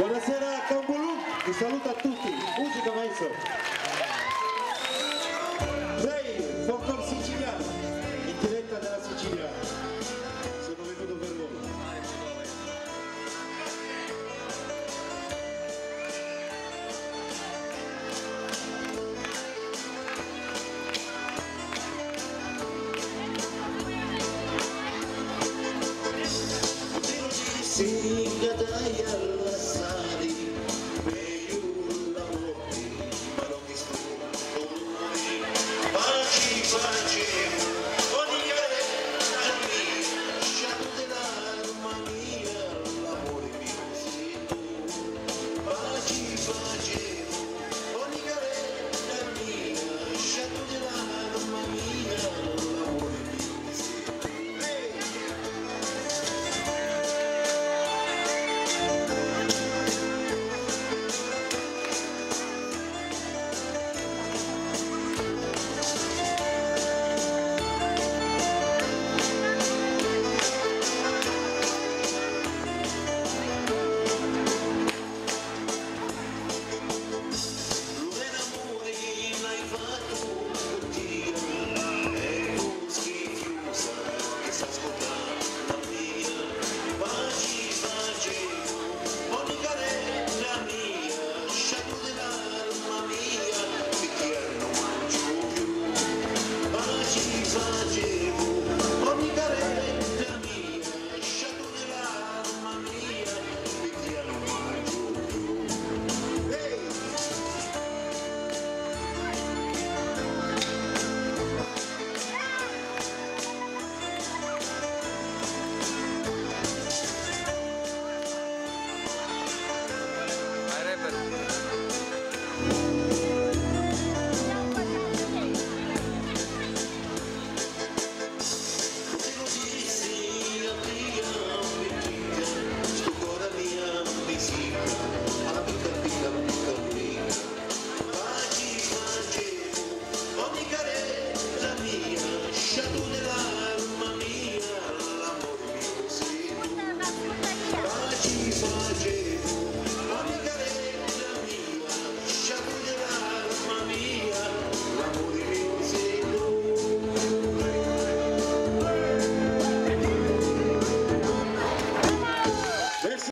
Buonasera Cambulù, vi saluta tutti, musica maestro.